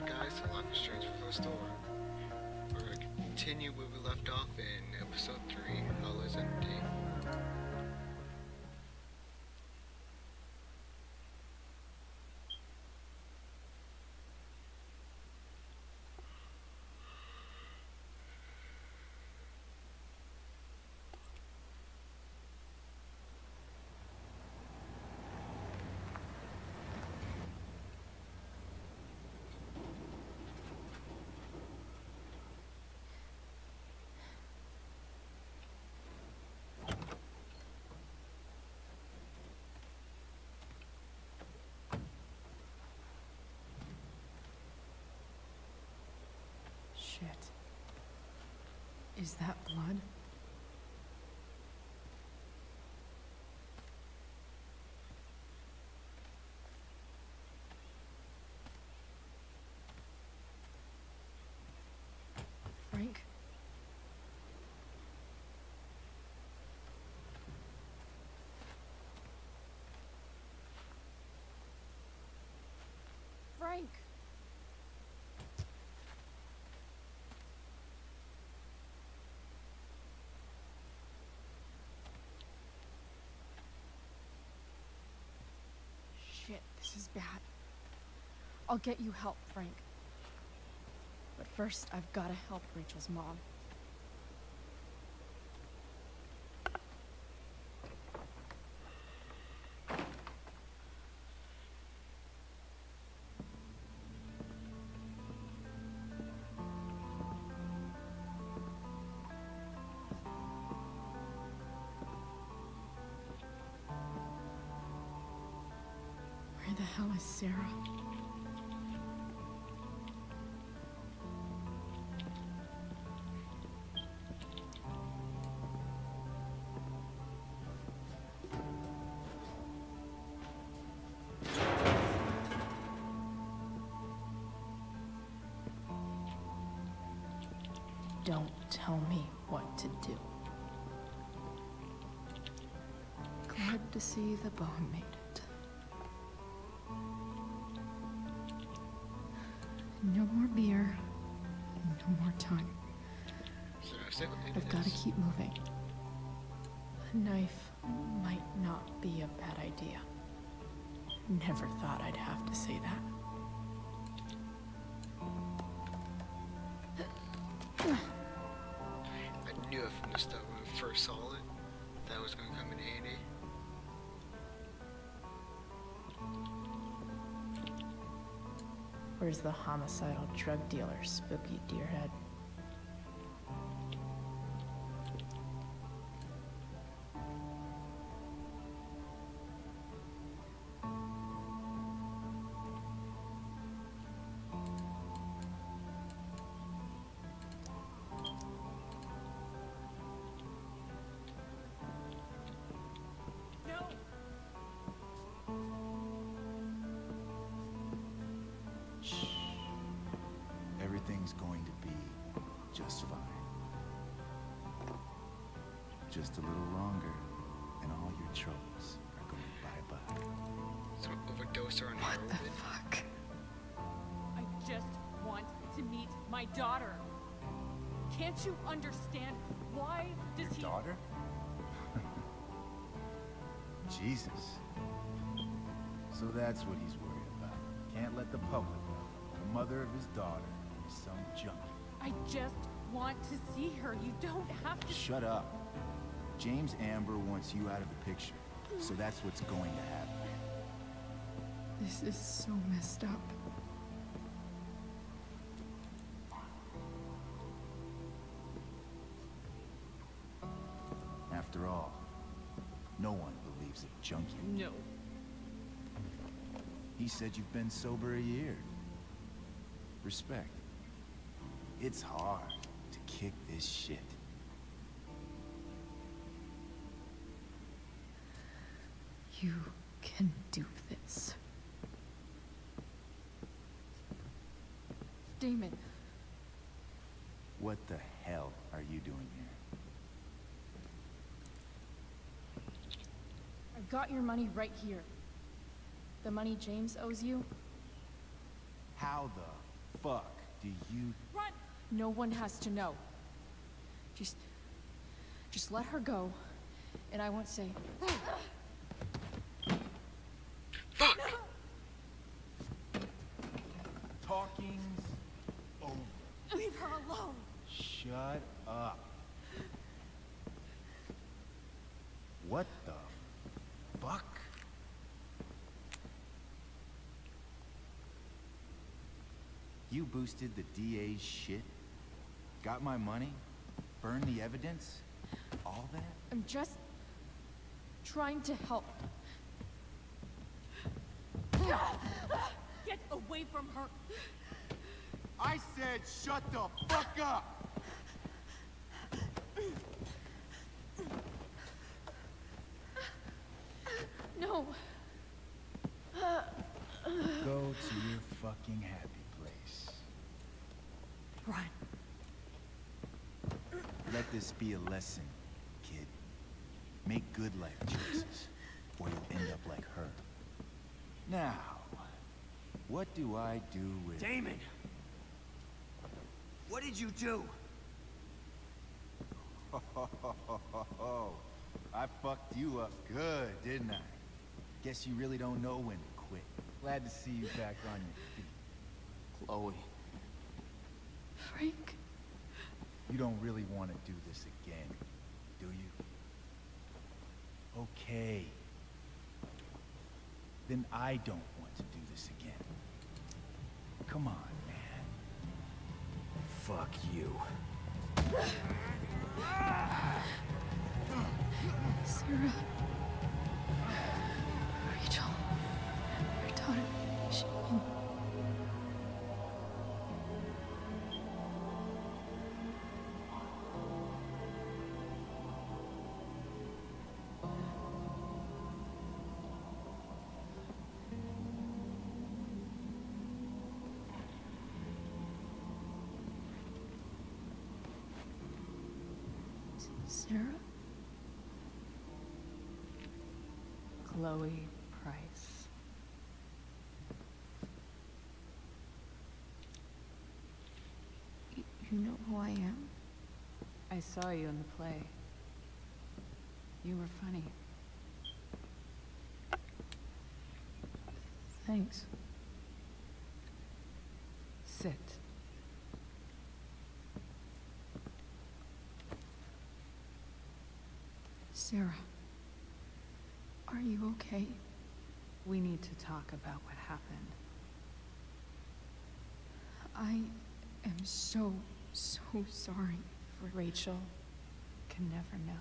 bad guys to Life is Strange Before Storm. We're gonna continue where we left off in episode 3, Hell Is Empty. Shit. Is that blood? Frank? Frank! Is bad. I'll get you help, Frank. But first, I've gotta help Rachel's mom. Hell is Sarah? Don't tell me what to do. Glad to see the bone beer. No more time. I I've got to keep moving. A knife might not be a bad idea. Never thought I'd have to say that. I knew it from the start when we first saw it. That was gonna come in handy. Where's the homicidal drug dealer, Spooky Deerhead? Overdose her on What the heroin. fuck? I just want to meet my daughter. Can't you understand? Why does Your he... daughter? Jesus. So that's what he's worried about. Can't let the public know. The mother of his daughter is some junkie. I just want to see her. You don't have to... Shut up. James Amber wants you out of the picture. So that's what's going to happen. This is so messed up. After all, no one believes a junkie. No. He said you've been sober a year. Respect. It's hard to kick this shit. You can do this. Damon, What the hell are you doing here? I've got your money right here. The money James owes you? How the fuck do you... Run! No one has to know. Just... Just let her go, and I won't say... Oh, Fuck! Talking's over. Leave her alone! Shut up. What the fuck? You boosted the DA's shit? Got my money? Burned the evidence? All that? I'm just... trying to help. Get away from her! I said shut the fuck up! No. Go to your fucking happy place. Run. Let this be a lesson, kid. Make good life choices, or you'll end up like her. Now, what do I do with... Damon! What did you do? I fucked you up good, didn't I? Guess you really don't know when to quit. Glad to see you back on your feet. Chloe. Frank. You don't really want to do this again, do you? Okay. Then I don't want to do this again. Come on, man. Fuck you. Sarah. Sarah? Chloe Price. Y- you know who I am? I saw you in the play. You were funny. Thanks. Sit. Sarah. Are you okay? We need to talk about what happened. I am so, so sorry for Rachel can never know.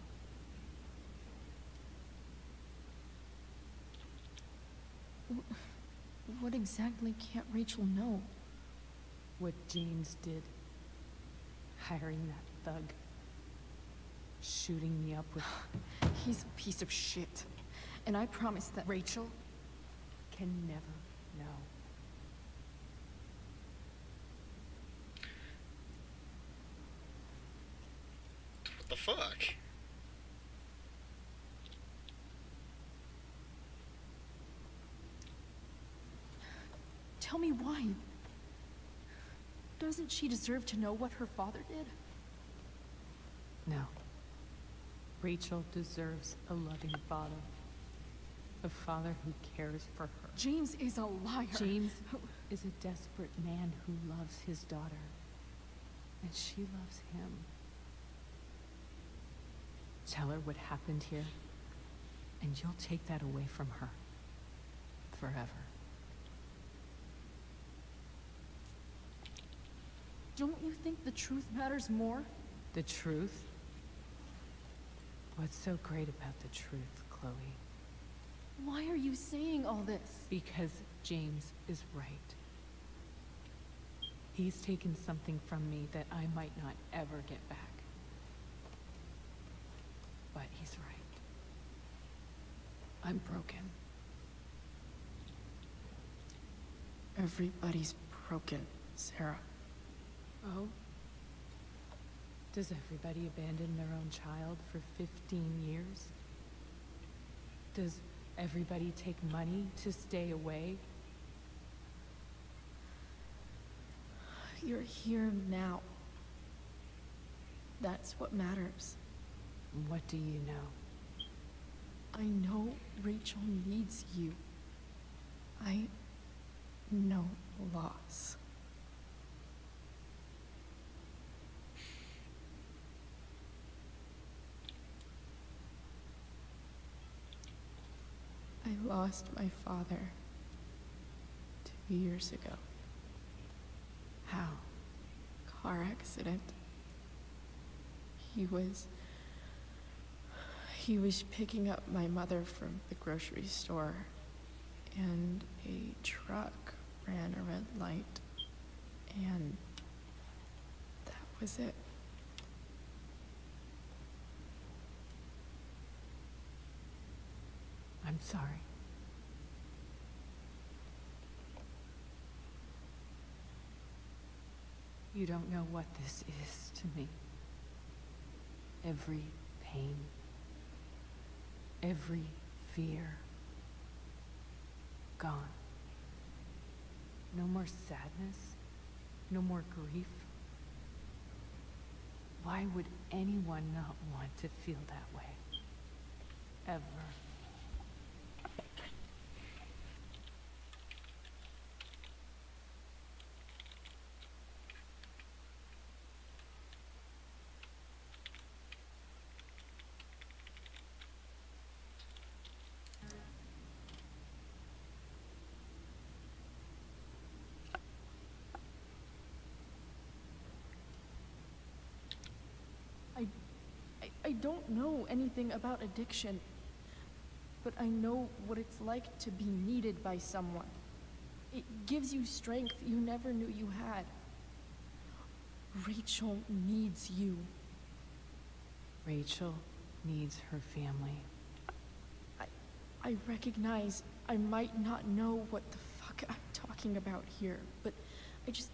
What exactly can't Rachel know? What James did. Hiring that thug. Shooting me up with He's a piece of shit. And I promise that Rachel can never know. What the fuck? Tell me why. Doesn't she deserve to know what her father did? No. Rachel deserves a loving father. A father who cares for her. James is a liar. James is a desperate man who loves his daughter. And she loves him. Tell her what happened here, and you'll take that away from her. Forever. Don't you think the truth matters more? The truth? What's so great about the truth, Chloe? Why are you saying all this? Because James is right. He's taken something from me that I might not ever get back. But he's right. I'm broken. Everybody's broken, Sarah. Oh? Does everybody abandon their own child for 15 years? Does everybody take money to stay away? You're here now. That's what matters. What do you know? I know Rachel needs you. I know loss. I lost my father two years ago. How? Car accident. He was. He was picking up my mother from the grocery store, and a truck ran a red light, and that was it. I'm sorry. You don't know what this is to me. Every pain, every fear, gone. No more sadness, no more grief. Why would anyone not want to feel that way? Ever. I, I, don't know anything about addiction, but I know what it's like to be needed by someone. It gives you strength you never knew you had. Rachel needs you. Rachel needs her family. I, I recognize I might not know what the fuck I'm talking about here, but I just.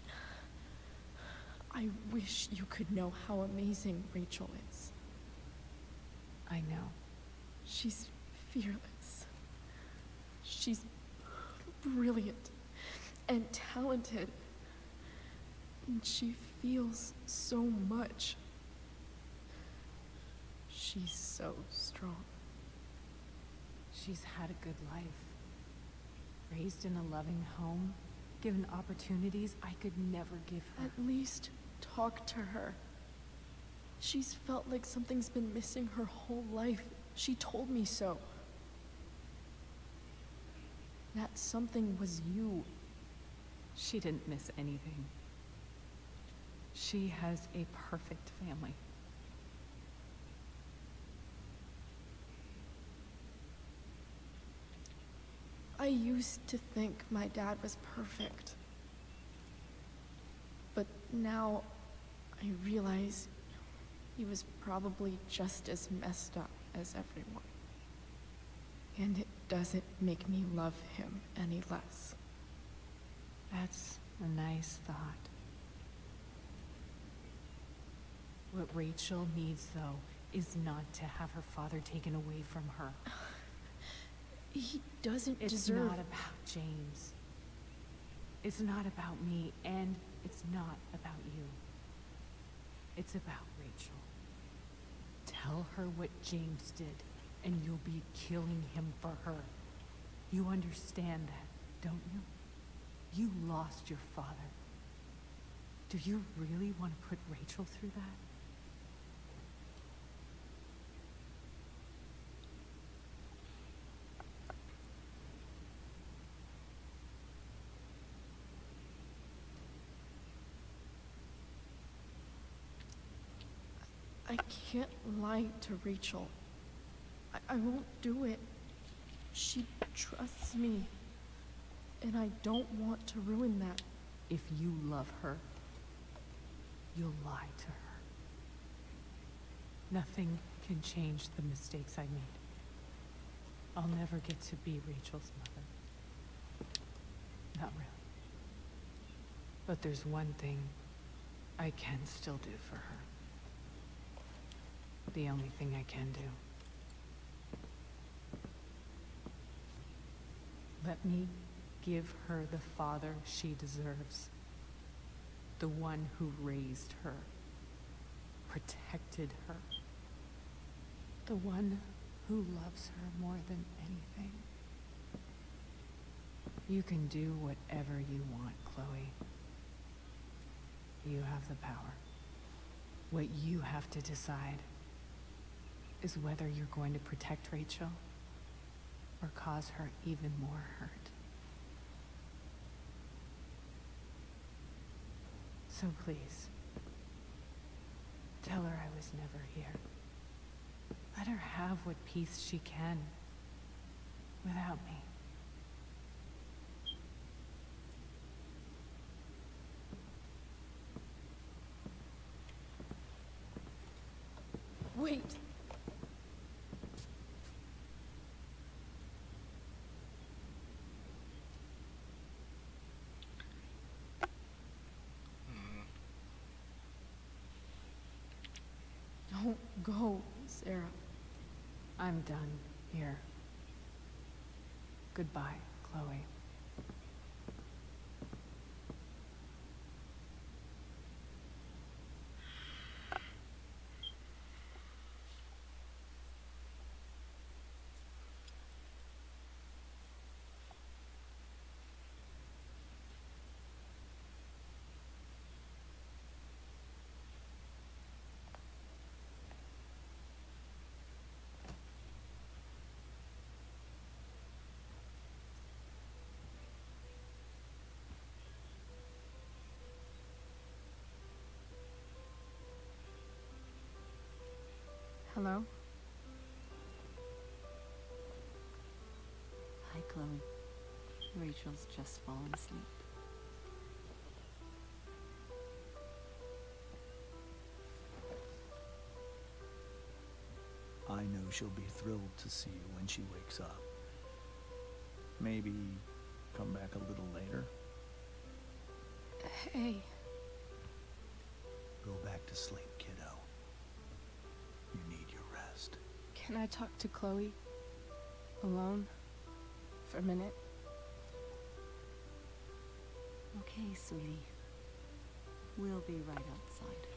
I wish you could know how amazing Rachel is. I know. She's fearless. She's brilliant and talented. And she feels so much. She's so strong. She's had a good life. Raised in a loving home, given opportunities I could never give her. At least talk to her. She's felt like something's been missing her whole life. She told me so. That something was you. She didn't miss anything. She has a perfect family. I used to think my dad was perfect. But now I realize he was probably just as messed up as everyone. And it doesn't make me love him any less. That's a nice thought. What Rachel needs, though, is not to have her father taken away from her. He doesn't It's deserve. not about James. It's not about me, and it's not about you. It's about Rachel. Tell her what James did, and you'll be killing him for her. You understand that, don't you? You lost your father. Do you really want to put Rachel through that? I can't lie to Rachel. I, I won't do it. She trusts me. And I don't want to ruin that. If you love her, you'll lie to her. Nothing can change the mistakes I made. I'll never get to be Rachel's mother. Not really. But there's one thing I can still do for her. The only thing I can do. Let me give her the father she deserves. The one who raised her, protected her. The one who loves her more than anything. You can do whatever you want, Chloe. You have the power. What you have to decide is whether you're going to protect Rachel or cause her even more hurt. So please, tell her I was never here. Let her have what peace she can without me. Wait. Don't go, Sarah. I'm done here. Goodbye, Chloe. Hello? Hi, Chloe. Rachel's just fallen asleep. I know she'll be thrilled to see you when she wakes up. Maybe come back a little later. Hey. Go back to sleep, Can I talk to Chloe? Alone? For a minute? Okay, sweetie. We'll be right outside.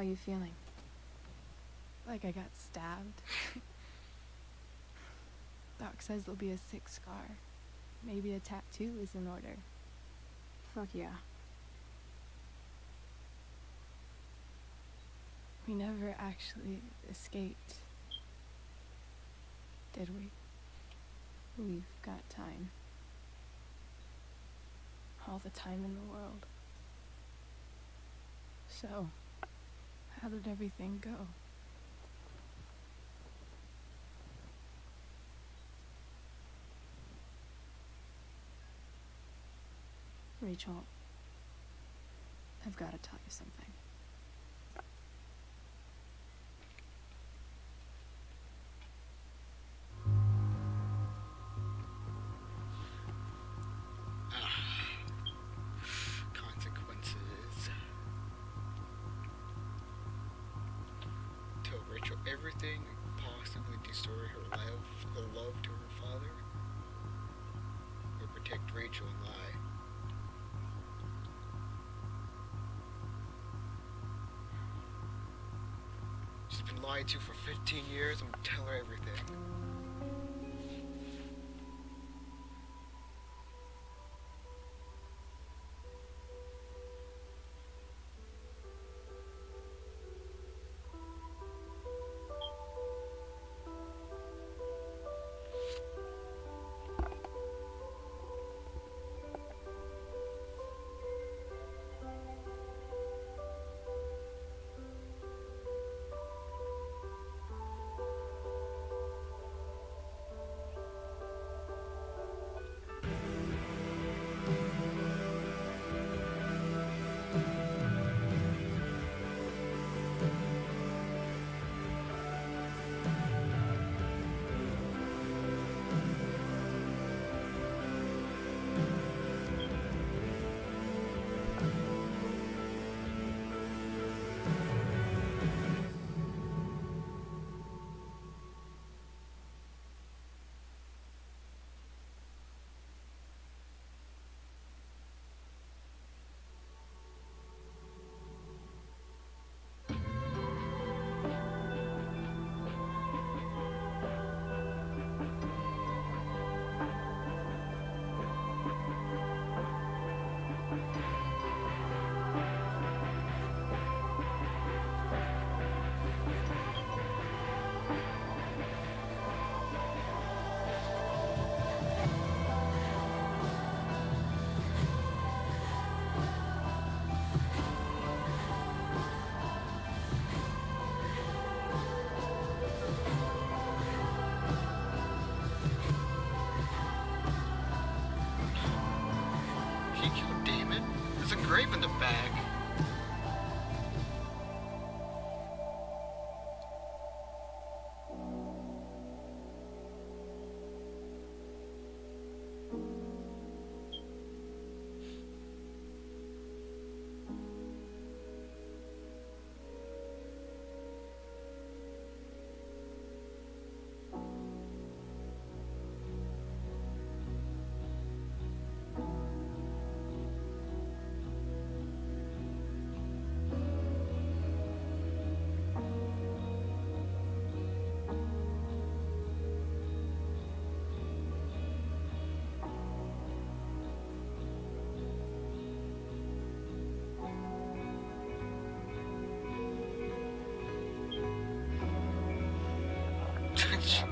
Are you feeling? Like I got stabbed? Doc says there'll be a sick scar. Maybe a tattoo is in order. Fuck yeah. We never actually escaped. Did we? We've got time. All the time in the world. So, how did everything go? Rachel, I've got to tell you something. Everything possibly destroy her love, her love to her father, or protect Rachel and lie. She's been lied to for 15 years. I'm gonna tell her everything. much.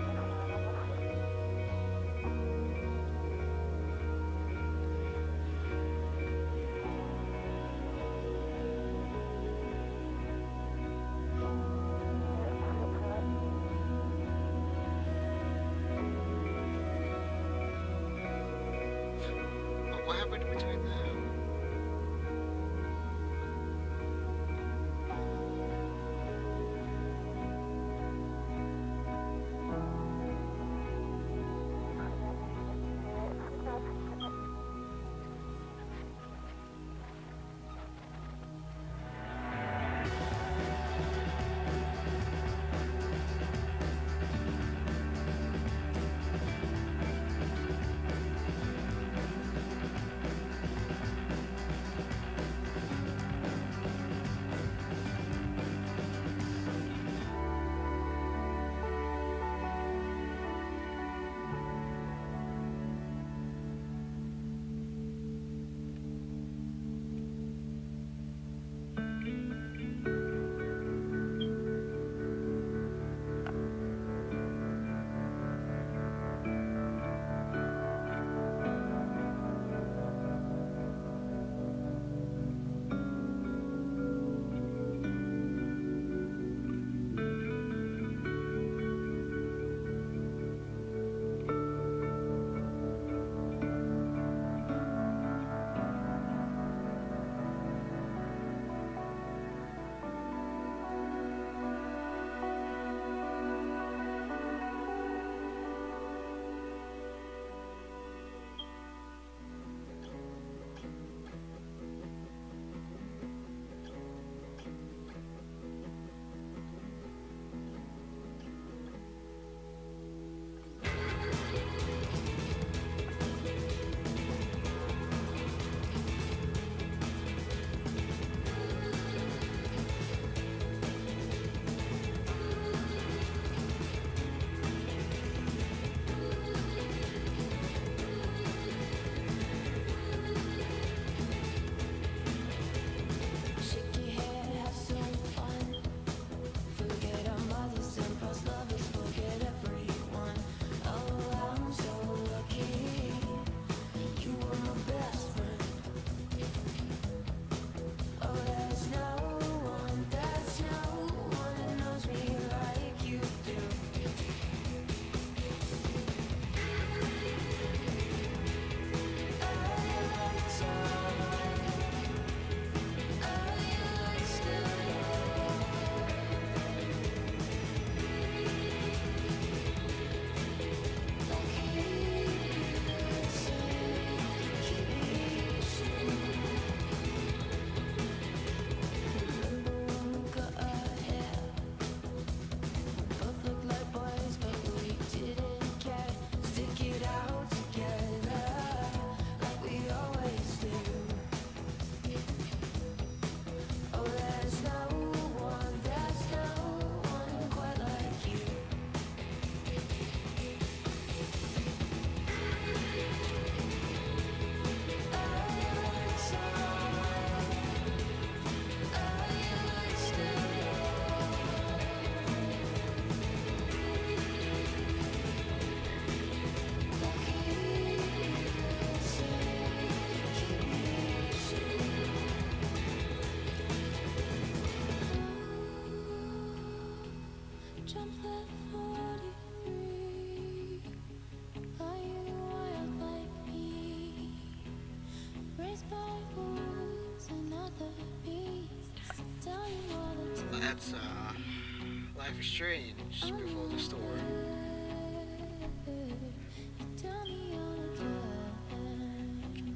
Uh, Life is Strange before the storm.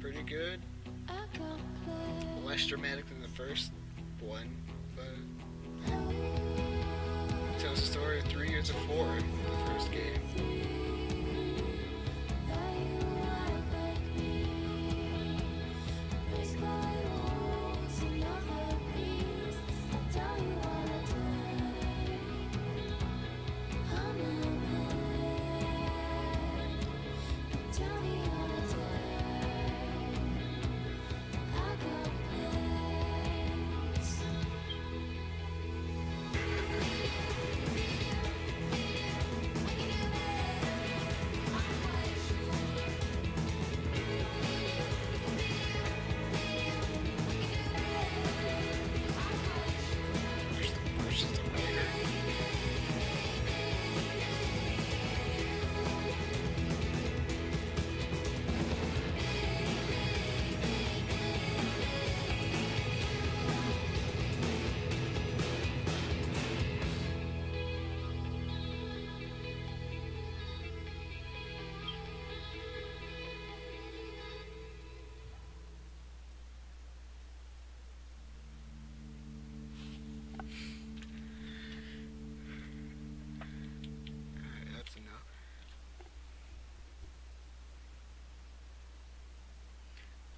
Pretty good. Less dramatic than the first one, but tells the story of three years of four in the first game.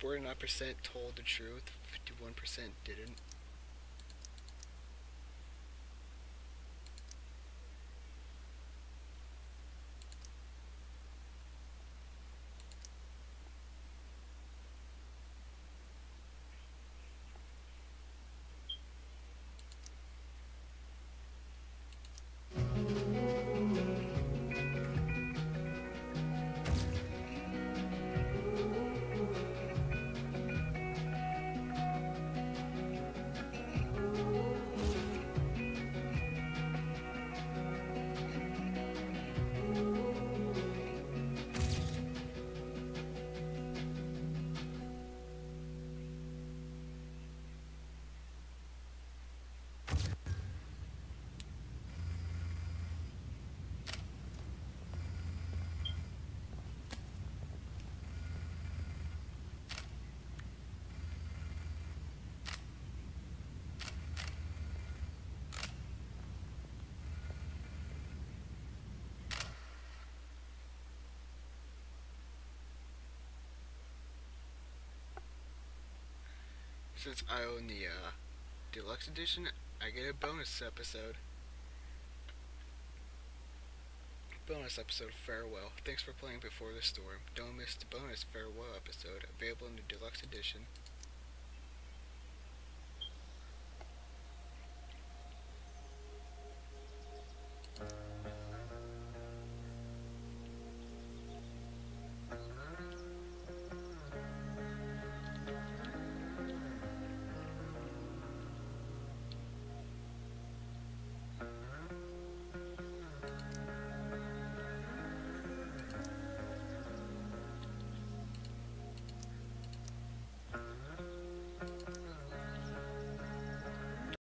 Forty-nine percent told the truth, 51% didn't. Since I own the uh, deluxe edition, I get a bonus episode. Bonus episode Farewell. Thanks for playing Before the Storm. Don't miss the bonus Farewell episode available in the deluxe edition.